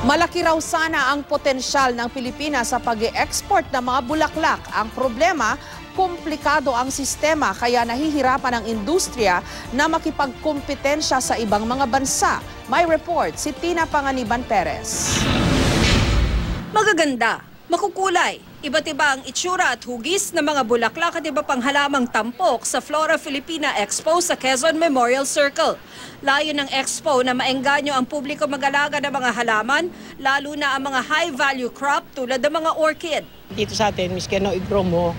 Malaki raw sana ang potensyal ng Pilipinas sa pag export ng mga bulaklak. Ang problema, komplikado ang sistema kaya nahihirapan ang industriya na makipagkumpetensya sa ibang mga bansa. May report si Tina Panganiban Perez. Magaganda, makukulay, iba't iba ang itsura at hugis ng mga bulaklak at iba pang halamang tampok sa Flora Filipina Expo sa Quezon Memorial Circle. Layo ng expo na maengganyo ang publiko mag-alaga ng mga halaman, lalo na ang mga high-value crop tulad ng mga orchid. dito sa atin, miski no i-grow mo,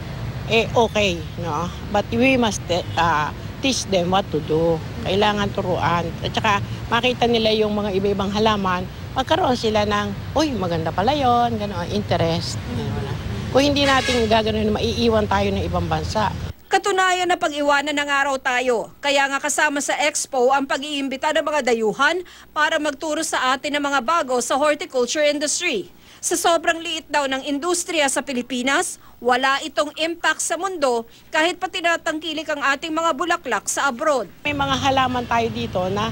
eh okay, no? But we must uh, teach them what to do. Kailangan turuan. At saka makita nila yung mga iba-ibang halaman, magkaroon sila ng, uy, maganda pala yon, gano'n, interest. Ganun. Kung hindi natin gagano'n, maiiwan tayo ng ibang bansa. Katunayan na pag-iwanan ng araw tayo. Kaya nga kasama sa expo ang pag-iimbita ng mga dayuhan para magturo sa atin ng mga bago sa horticulture industry. Sa sobrang liit daw ng industriya sa Pilipinas, wala itong impact sa mundo kahit pa tinatangkilik ang ating mga bulaklak sa abroad. May mga halaman tayo dito na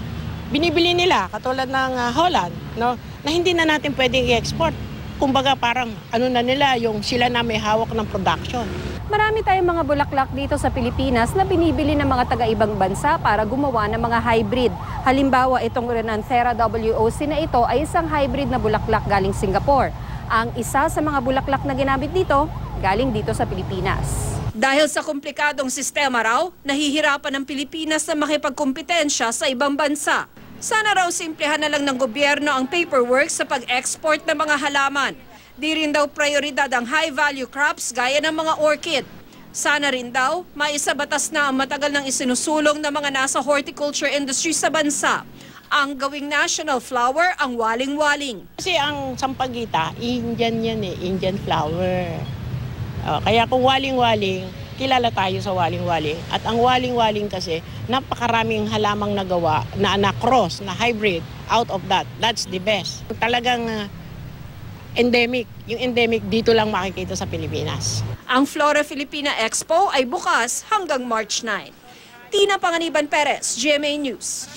binibili nila, katulad ng uh, Holland, no? na hindi na natin pwedeng i-export. Kumbaga parang ano na nila, yung sila na may hawak ng production. Marami tayong mga bulaklak dito sa Pilipinas na binibili ng mga taga-ibang bansa para gumawa ng mga hybrid. Halimbawa, itong Renanthera WOC na ito ay isang hybrid na bulaklak galing Singapore. Ang isa sa mga bulaklak na ginamit dito, galing dito sa Pilipinas. Dahil sa komplikadong sistema raw, nahihirapan ang Pilipinas na makipagkumpetensya sa ibang bansa. Sana raw simplihan na lang ng gobyerno ang paperwork sa pag-export ng mga halaman. Di rin daw prioridad ang high-value crops gaya ng mga orchid. Sana rin daw, maisabatas na ang matagal ng isinusulong ng mga nasa horticulture industry sa bansa. Ang gawing national flower ang waling-waling. Kasi ang sampagita, Indian yan eh, Indian flower. Oh, kaya kung waling-waling, kilala tayo sa waling-waling. At ang waling-waling kasi, napakaraming halamang nagawa na na-cross, na hybrid out of that. That's the best. Talagang uh, endemic. Yung endemic dito lang makikita sa Pilipinas. Ang Flora Filipina Expo ay bukas hanggang March 9. Tina Panganiban Perez, GMA News.